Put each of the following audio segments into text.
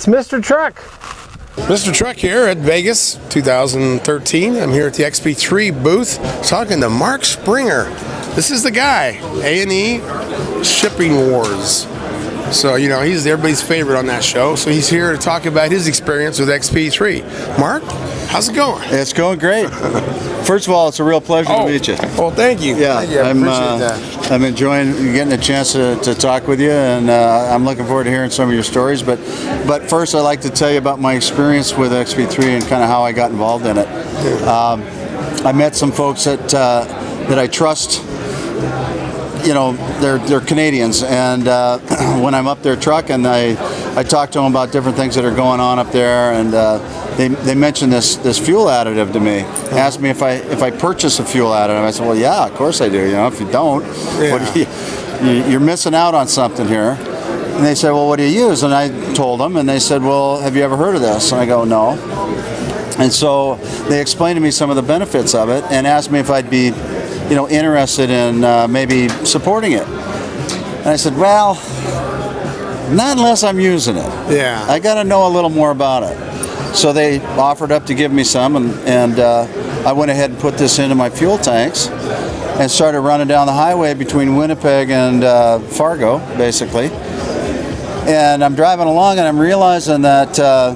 It's Mr. Truck. Mr. Truck here at Vegas 2013. I'm here at the XP3 booth talking to Marc Springer. This is the guy, A&E Shipping Wars. So, you know, he's everybody's favorite on that show. So he's here to talk about his experience with XP3. Marc, how's it going? It's going great. First of all, it's a real pleasure Oh, to meet you. well, thank you. Yeah, Thank you. I I'm, appreciate uh, that. I'm enjoying getting a chance to, to talk with you, and uh, I'm looking forward to hearing some of your stories. But, but first, I'd like to tell you about my experience with XP3 and kind of how I got involved in it. Um, I met some folks that uh, that I trust. You know, they're they're Canadians, and uh, when I'm up their truck, and I I talk to them about different things that are going on up there, and uh, they, they mentioned this this fuel additive to me. Asked me if I if I purchase a fuel additive. I said, well, yeah, of course I do. You know, if you don't, you, you- you're missing out on something here. And they said, well, what do you use? And I told them, and they said, well, have you ever heard of this? And I go, no. And so they explained to me some of the benefits of it and asked me if I'd be, you know, interested in uh, maybe supporting it. And I said, well, not unless I'm using it. Yeah. I got to know a little more about it. So they offered up to give me some, and, and uh, I went ahead and put this into my fuel tanks and started running down the highway between Winnipeg and uh, Fargo, basically. And I'm driving along and I'm realizing that uh,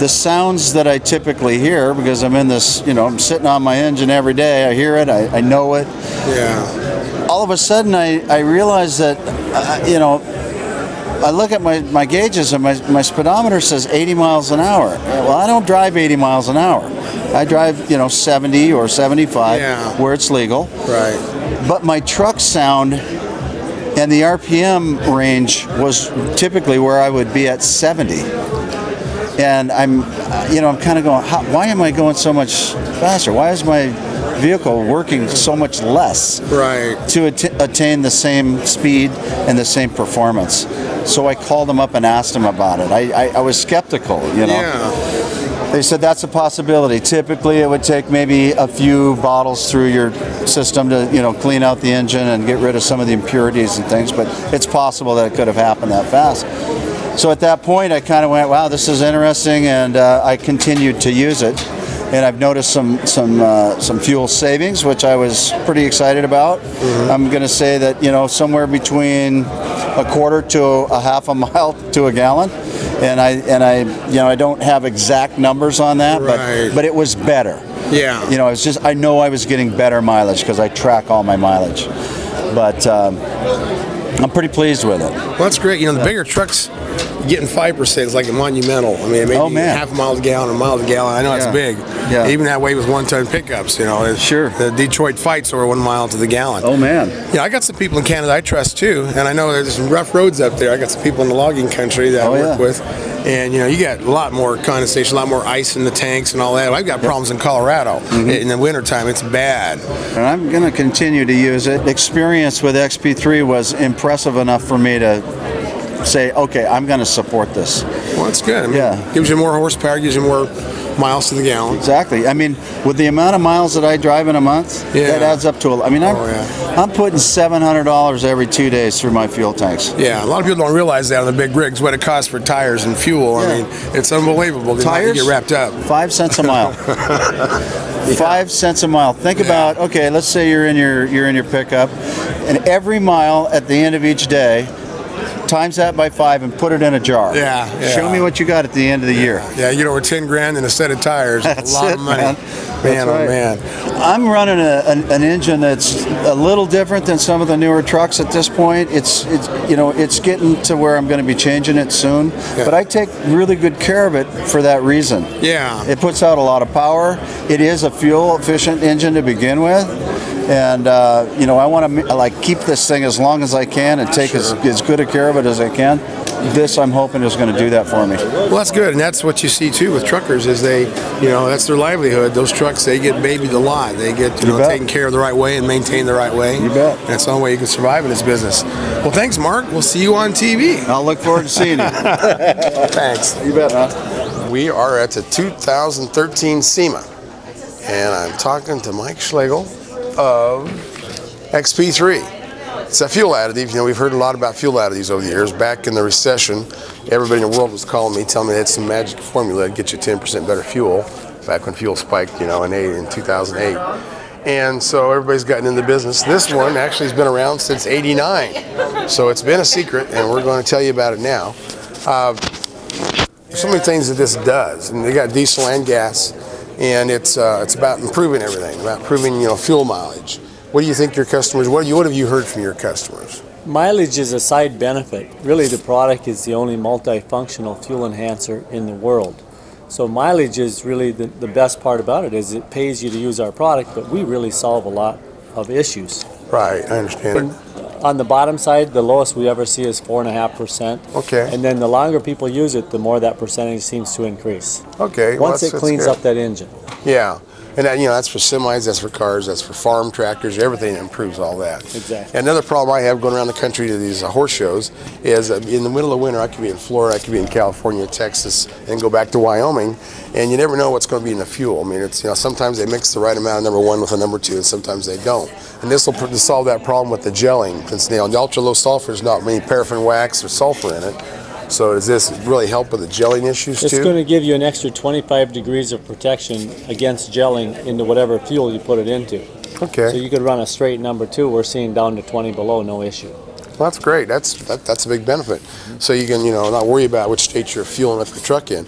the sounds that I typically hear, because I'm in this, you know, I'm sitting on my engine every day, I hear it, I, I know it. Yeah. All of a sudden, I, I realize that, uh, you know, I look at my, my gauges and my, my speedometer says 80 miles an hour. Well, I don't drive 80 miles an hour. I drive, you know, 70 or 75 Yeah. where it's legal. Right. But my truck sound and the RPM range was typically where I would be at 70. And I'm, you know, I'm kind of going, How, why am I going so much faster? Why is my vehicle working so much less? Right. to at- attain the same speed and the same performance. So I called them up and asked them about it. I, I, I was skeptical, you know. Yeah. They said that's a possibility. Typically, it would take maybe a few bottles through your system to, you know, clean out the engine and get rid of some of the impurities and things. But it's possible that it could have happened that fast. So at that point, I kind of went, "Wow, this is interesting," and uh, I continued to use it. And I've noticed some some uh, some fuel savings, which I was pretty excited about. I'm going to say that you know somewhere between a quarter to a half a mile to a gallon, and I and I you know I don't have exact numbers on that, Right. but but it was better. Yeah. You know, it's just I know I was getting better mileage because I track all my mileage, but um, I'm pretty pleased with it. Well, that's great. You know, the bigger trucks getting five percent is like a monumental. I mean, maybe Oh, man. half a mile a gallon or a mile a gallon. I know Yeah. it's big. Yeah. Even that way with one-ton pickups. You know, Sure. The Detroit fights over one mile to the gallon. Oh man. Yeah, I got some people in Canada I trust too, and I know there's some rough roads up there. I got some people in the logging country that Oh, I work yeah. with, and you know, you got a lot more condensation, a lot more ice in the tanks and all that. I've got problems in Colorado Mm-hmm. in the wintertime. It's bad. And I'm going to continue to use it. Experience with XP3 was impressive enough for me to say, okay, I'm going to support this. Well, that's good. I mean, Yeah. gives you more horsepower, gives you more miles to the gallon. Exactly. I mean, with the amount of miles that I drive in a month, Yeah. that adds up to a. I mean, I'm, Oh, yeah. I'm putting seven hundred dollars every two days through my fuel tanks. Yeah, a lot of people don't realize that on the big rigs what it costs for tires and fuel. Yeah. I mean, it's unbelievable. The Tires? get wrapped up. Five cents a mile. Five cents a mile. Think about okay. Let's say you're in your you're in your pickup, and every mile at the end of each day, times that by five and put it in a jar. Yeah, yeah. Show me what you got at the end of the year. Yeah, you get over ten grand and a set of tires. That's a lot it, of money. man. Man, oh right. man. I'm running a, an, an engine that's a little different than some of the newer trucks at this point. It's, it's you know it's getting to where I'm going to be changing it soon, but I take really good care of it for that reason. Yeah. It puts out a lot of power. It is a fuel efficient engine to begin with. And uh, you know, I want to like keep this thing as long as I can and take as, as good a care of it as I can. This, I'm hoping, is going to do that for me. Well, that's good, and that's what you see too with truckers. Is they, you know, that's their livelihood. Those trucks, they get babied a lot. They get, you, You know, bet. taken care of the right way and maintained the right way. You bet. And that's the only way you can survive in this business. Well, thanks, Marc. We'll see you on TV. I'll look forward to seeing you. Thanks. you bet, huh? We are at the 2013 SEMA, and I'm talking to Mike Schlegel of XP3. It's a fuel additive. You know, we've heard a lot about fuel additives over the years. Back in the recession, everybody in the world was calling me, telling me they had some magic formula to get you 10% better fuel. Back when fuel spiked, you know, in, eight, in 2008. And so everybody's gotten in the business. This one actually has been around since 89. So it's been a secret, and we're going to tell you about it now. Uh, so many things that this does, and they got diesel and gas, and it's uh, it's about improving everything, about improving you know fuel mileage. What do you think your customers? What, you, what have you heard from your customers? Mileage is a side benefit. Really, the product is the only multifunctional fuel enhancer in the world. So mileage is really the, the best part about it is it pays you to use our product, but we really solve a lot of issues. Right, I understand. And on the bottom side, the lowest we ever see is four and a half percent. Okay. And then the longer people use it, the more that percentage seems to increase. Okay. Once well, it cleans up that engine. Yeah. And that, you know, that's for semis, that's for cars, that's for farm tractors, everything improves all that. Exactly. And another problem I have going around the country to these uh, horse shows is uh, in the middle of winter, I could be in Florida, I could be in California, Texas, and go back to Wyoming, and you never know what's going to be in the fuel. I mean, it's, you know, sometimes they mix the right amount of number one with a number two, and sometimes they don't. And this will solve that problem with the gelling, since you know, the ultra low sulfur is not many paraffin wax or sulfur in it. So does this really help with the gelling issues it's too? It's going to give you an extra 25 degrees of protection against gelling into whatever fuel you put it into. Okay. So you could run a straight number two. We're seeing down to 20 below, no issue. Well, that's great. That's that, that's a big benefit. So you can you know not worry about which state you're fueling up your truck in.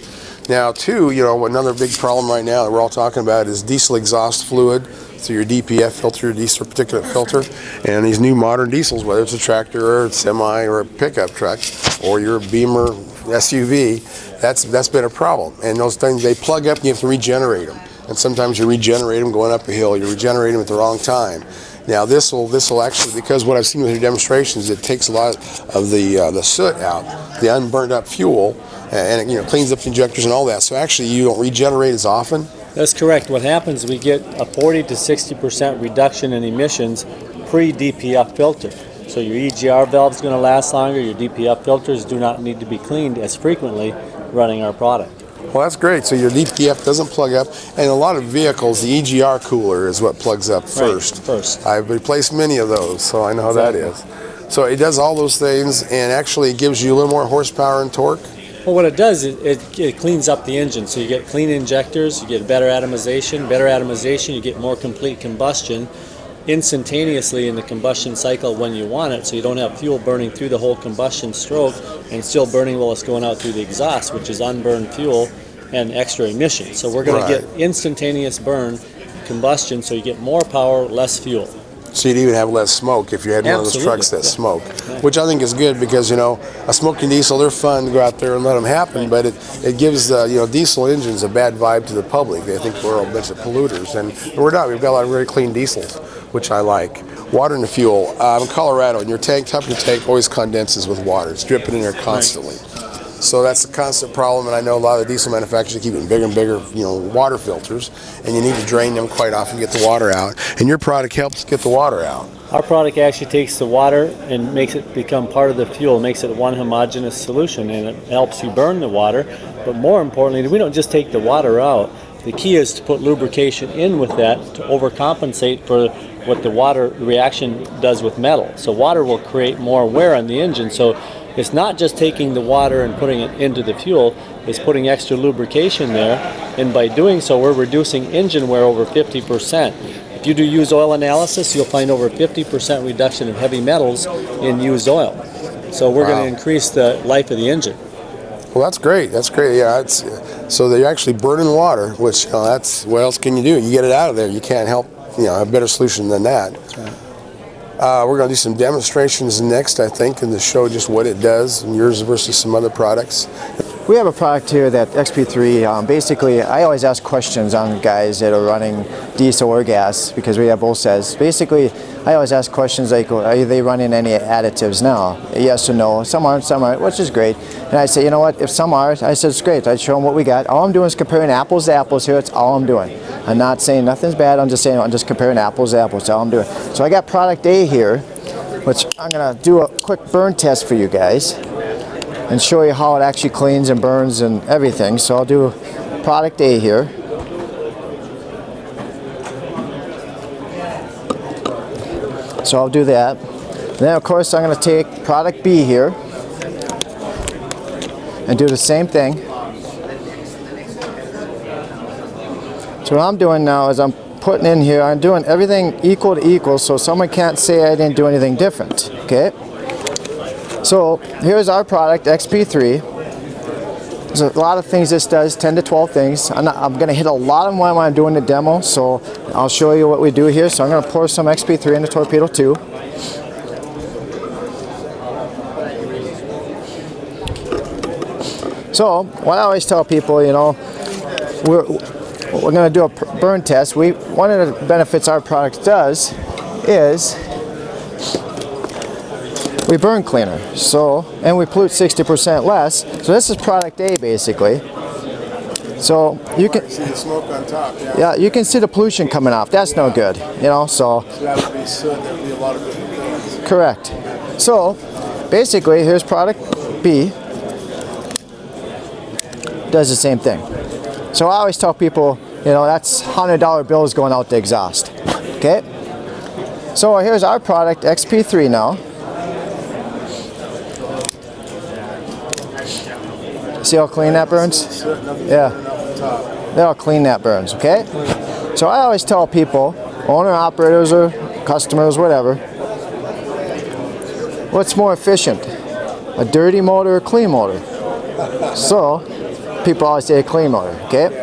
Now, too, you know another big problem right now that we're all talking about is diesel exhaust fluid through your DPF filter, your diesel particulate filter, and these new modern diesels, whether it's a tractor or a semi or a pickup truck or your Beamer SUV, that's that's been a problem. And those things they plug up and you have to regenerate them. And sometimes you regenerate them going up a hill, you regenerate them at the wrong time. Now this will this will actually because what I've seen with your demonstrations, it takes a lot of the uh, the soot out, the unburned up fuel, and it you know cleans up the injectors and all that. So actually you don't regenerate as often. That's correct. What happens, we get a 40 to 60% reduction in emissions pre-DPF filter. So your EGR valve is going to last longer. Your DPF filters do not need to be cleaned as frequently running our product. Well, that's great. So your DPF doesn't plug up, and a lot of vehicles, the EGR cooler is what plugs up first. Right, first. I've replaced many of those, so I know how exactly. that is. So it does all those things, and actually gives you a little more horsepower and torque. Well, what it does is it, it, cleans up the engine. So you get clean injectors, you get better atomization. Better atomization, you get more complete combustion instantaneously in the combustion cycle when you want it. So you don't have fuel burning through the whole combustion stroke and still burning while it's going out through the exhaust, which is unburned fuel and extra emissions. So we're going right. to get instantaneous burn combustion, so you get more power, less fuel. So you'd even have less smoke if you had one of those trucks that yeah. smoke, yeah. which I think is good because you know a smoking diesel they're fun to go out there and let them happen, but it, it gives uh, you know diesel engines a bad vibe to the public. They think we're a bunch of polluters, and we're not. We've got a lot of very clean diesels, which I like. Water and the fuel. In Colorado, and your tank top of your tank always condenses with water. It's dripping in there constantly. So that's a constant problem, and I know a lot of the diesel manufacturers keep it bigger and bigger, you know, water filters, and you need to drain them quite often to get the water out. And your product helps get the water out. Our product actually takes the water and makes it become part of the fuel, makes it one homogeneous solution, and it helps you burn the water. But more importantly, we don't just take the water out. The key is to put lubrication in with that to overcompensate for what the water reaction does with metal. So water will create more wear on the engine. So it's not just taking the water and putting it into the fuel, it's putting extra lubrication there. And by doing so, we're reducing engine wear over 50%. If you do used oil analysis, you'll find over 50% reduction of heavy metals in used oil. So we're wow. going to increase the life of the engine. Well, that's great. That's great. Yeah, it's, so they're actually burning water, which you know, that's what else can you do? You get it out of there. You can't help you know a better solution than that. Uh, we're going to do some demonstrations next, I think, and to show just what it does, and yours versus some other products. We have a product here that XP3, um, basically, I always ask questions on guys that are running diesel or gas because we have both sides. Basically, I always ask questions like, are they running any additives now? Yes or no. Some aren't, some aren't, which is great. And I say, you know what, if some are, I said, it's great. I show them what we got. All I'm doing is comparing apples to apples here. It's all I'm doing. I'm not saying nothing's bad. I'm just saying I'm just comparing apples to apples. That's all I'm doing. So I got product A here, which I'm going to do a quick burn test for you guys and show you how it actually cleans and burns and everything. So I'll do product A here. So I'll do that. then of course I'm going to take product B here and do the same thing. So what I'm doing now is I'm putting in here, I'm doing everything equal to equal so someone can't say I didn't do anything different, okay? So here's our product, XP3. There's a lot of things this does, 10 to 12 things. I'm, not, I'm gonna hit a lot of them while I'm doing the demo, so I'll show you what we do here. So I'm gonna pour some XP3 into Torpedo 2. So what I always tell people, you know, we're, we're gonna do a burn test. We, one of the benefits our product does is we burn cleaner. So, and we pollute 60% less. So this is product A basically. So you can See the smoke on top, yeah. yeah, you can see the pollution coming off. That's no good, you know. So That would be soot, that would be a lot of things. correct. So basically, here's product B. Does the same thing. So I always tell people, you know, that's hundred dollar bills going out the exhaust. Okay. So here's our product XP3 now. See how clean that burns? Yeah. They'll clean that burns, okay? So I always tell people, owner operators or customers, whatever, what's more efficient? A dirty motor or a clean motor? So people always say a clean motor, okay?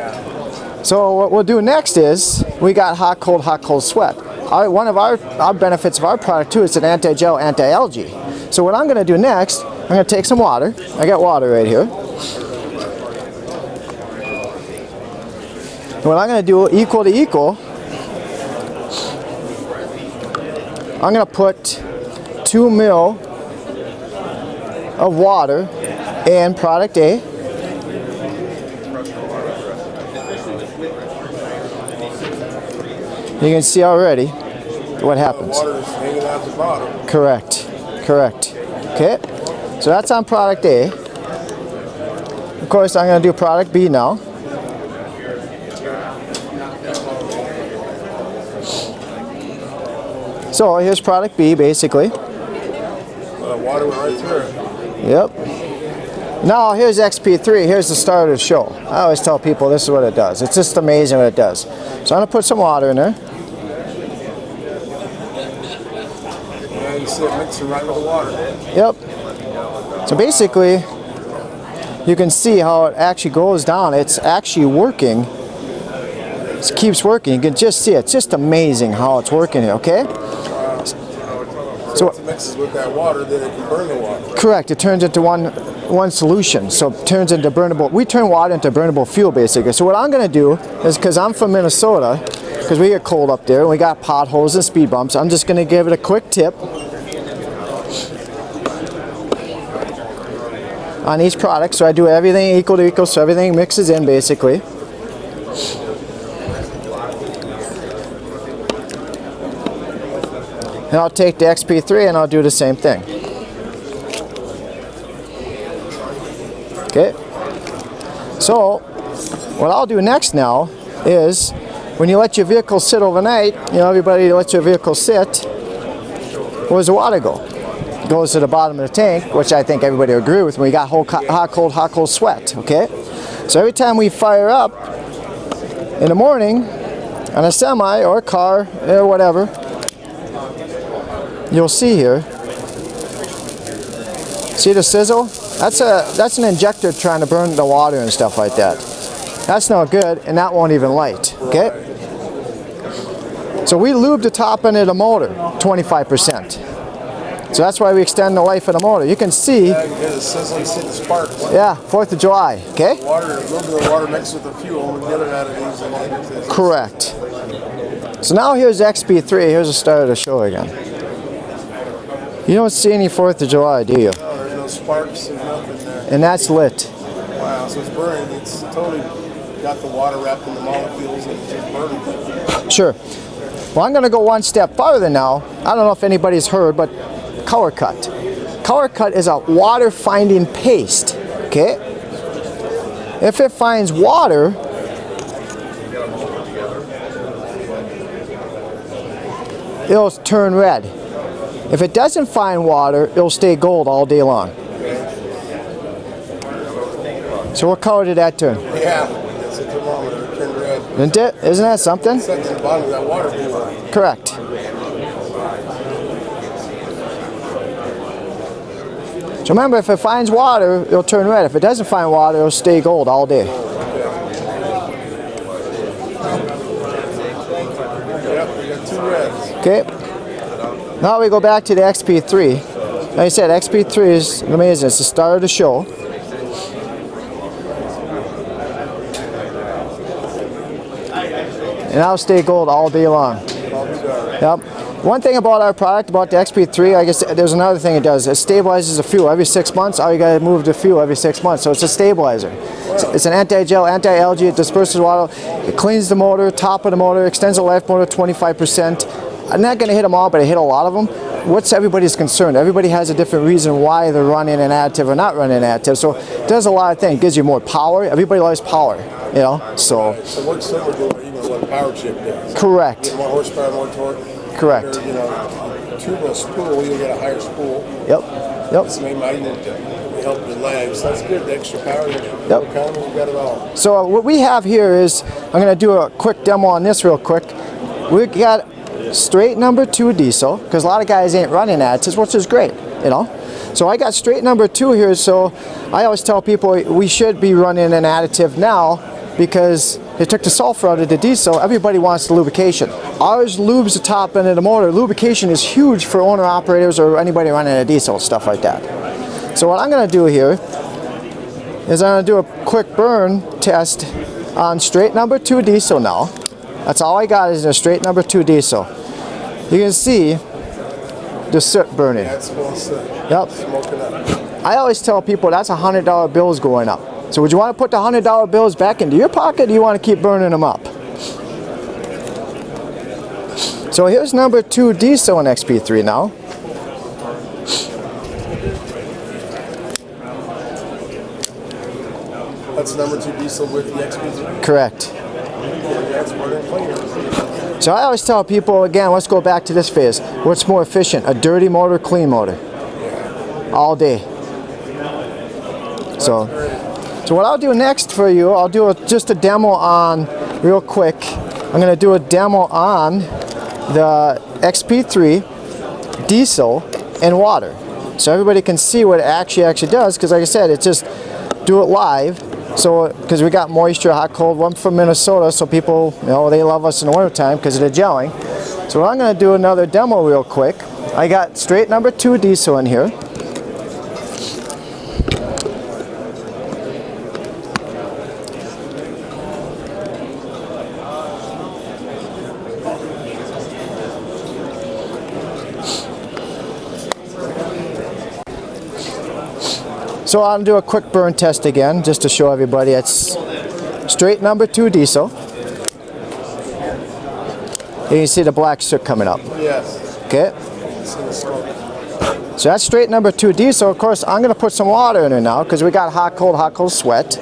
So what we'll do next is we got hot, cold, hot, cold sweat. Our, one of our, our benefits of our product too is an anti-gel, anti-algae. So what I'm gonna do next, I'm gonna take some water. I got water right here. What I'm going to do equal to equal, I'm going to put 2 mil of water in product A. You can see already what happens. Water's hanging out the bottom. Correct. Correct. Okay. So that's on product A. Of course, I'm going to do product B now. So here's product B basically. Water went right through. Yep. Now here's XP3. Here's the start of the show. I always tell people this is what it does. It's just amazing what it does. So I'm going to put some water in there. Yeah, you see it mixing right with the water. Yep. So basically, you can see how it actually goes down. It's actually working. It keeps working. You can just see it. It's just amazing how it's working here, okay? So once it mixes with that water, then it can burn the water. Correct. It turns into one one solution. So it turns into burnable. We turn water into burnable fuel basically. So what I'm going to do is because I'm from Minnesota, because we get cold up there and we got potholes and speed bumps, I'm just going to give it a quick tip on each product. So I do everything equal to equal, so everything mixes in basically. And I'll take the XP3 and I'll do the same thing. Okay. So, what I'll do next now is when you let your vehicle sit overnight, you know, everybody lets your vehicle sit, where's the water go? Goes to the bottom of the tank, which I think everybody will agree with. We got whole hot, cold, hot, cold sweat, okay? So every time we fire up in the morning on a semi or a car or whatever, you'll see here. See the sizzle? That's a that's an injector trying to burn the water and stuff like that. That's not good, and that won't even light. Okay. So we lube the top end of the motor 25%. So that's why we extend the life of the motor. You can see, Yeah, you hear the sizzling, see the sparks. yeah, Fourth of July. Okay. Water, a little bit of water mixed with the fuel, and the other additives. Correct. So now here's XP3. Here's the start of the show again. You don't see any Fourth of July, do you? No, there's no sparks, there's nothing there. And that's lit. Wow, so it's burning. It's totally got the water wrapped in the molecules and it's just burning. Sure. Well, I'm going to go one step farther now. I don't know if anybody's heard, but Kolor Kut. Kolor Kut is a water finding paste. Okay? If it finds water, it'll turn red. If it doesn't find water, it'll stay gold all day long. So what color did that turn? Yeah, it's a thermometer. It turned red. Isn't it? Isn't that something? Set the bottom of that water cooler. Correct. So remember, if it finds water, it'll turn red. If it doesn't find water, it'll stay gold all day. Yep, we got two reds. Okay. Now we go back to the XP3. Like I said, XP3 is amazing. It's the star of the show. And I'll stay gold all day long. Yep. One thing about our product, about the XP3, I guess there's another thing it does. It stabilizes the fuel every six months. All you got to move the fuel every six months. So it's a stabilizer. It's, an anti-gel, anti-algae. It disperses water. It cleans the motor, top of the motor, extends the life motor 25%. I'm not going to hit them all, but I hit a lot of them. What's everybody's concern? Everybody has a different reason why they're running an additive or not running an additive. So it does a lot of things. It gives you more power. Everybody loves power, you know. So So what's similar to what, even what power chip does? correct, Get more horsepower, more torque. correct. Or, you know, turbo spool, you get a higher spool. Yep, yep. It's magnet to help your legs. That's good. The extra power, the Yep. economy, we got it all. So uh, what we have here is, I'm going to do a quick demo on this real quick. We've got straight number two diesel, because a lot of guys ain't running additives, which is great, you know. So I got straight number two here, so I always tell people we should be running an additive now because it took the sulfur out of the diesel, everybody wants the lubrication. Ours lubes the top end of the motor. Lubrication is huge for owner operators or anybody running a diesel, stuff like that. So what I'm going to do here is I'm going to do a quick burn test on straight number two diesel now. That's all I got is a straight number two diesel. You can see the soot burning. That's. Yep. Smoking up. I always tell people that's a hundred dollar bills going up. So would you want to put the hundred dollar bills back into your pocket? Or do you want to keep burning them up? So here's number two diesel in XP3 now. That's number two diesel with the XP3. Correct. That's more than cleaner. So I always tell people again, let's go back to this phase. What's more efficient, a dirty motor, clean motor? All day. So, so what I'll do next for you, I'll do a, just a demo on, real quick. I'm going to do a demo on the XP3 diesel and water, so everybody can see what it actually actually does. Because like I said, it's just do it live. So, because we got moisture, hot, cold, one from Minnesota, so people, you know, they love us in the wintertime because of the gelling. So I'm going to do another demo real quick. I got straight number two diesel in here. So I'll do a quick burn test again, just to show everybody it's straight number two diesel. And you see the black soot coming up. Yes. Okay. See the smoke. So that's straight number two diesel. Of course, I'm going to put some water in there now because we got hot, cold, hot, cold sweat.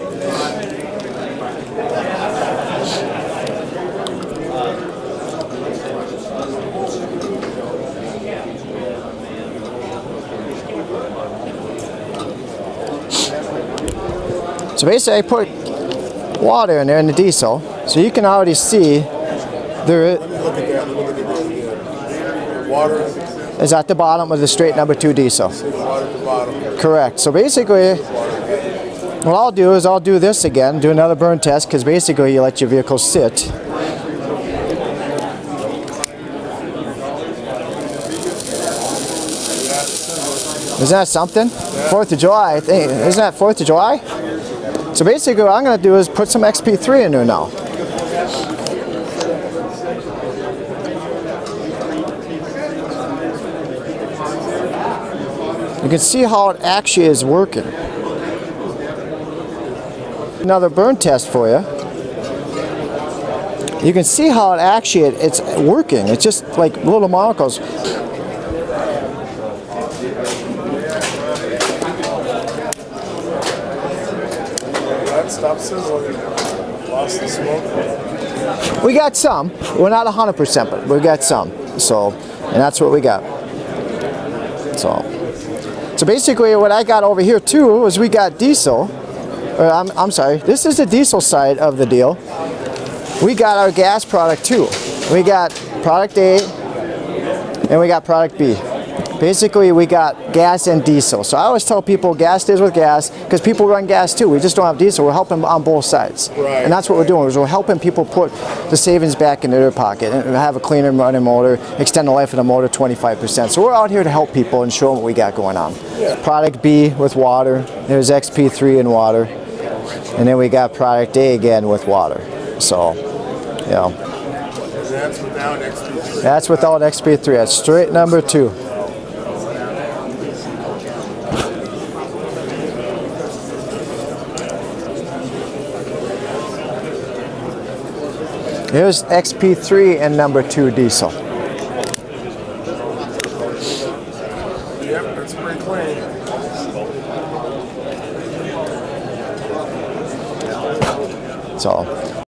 So basically, I put water in there in the diesel, so you can already see there is at the bottom of the straight number two diesel. Correct. So basically, what I'll do is I'll do this again, do another burn test, because basically you let your vehicle sit. Isn't that something? Fourth of July, I think. Isn't that Fourth of July? So basically, what I'm going to do is put some XP3 in there now. You can see how it actually is working. Another burn test for you. You can see how it actually it's working. It's just like little molecules. Stopped sizzling. Lost the smoke. We got some. We're not 100%, but we got some. So, and that's what we got. So, so basically, what I got over here too is we got diesel. Or I'm, I'm sorry, this is the diesel side of the deal. We got our gas product too. We got product A and we got product B. Basically, we got gas and diesel. So I always tell people gas stays with gas because people run gas too. We just don't have diesel. We're helping on both sides. Right, And that's what we're doing. Is we're helping people put the savings back into their pocket and have a cleaner running motor, extend the life of the motor 25%. So we're out here to help people and show them what we got going on. Product B with water. There's XP3 in water. And then we got product A again with water. So, you know, That's without XP3. that's without XP3. That's straight number two. Here's XP3 and number two diesel.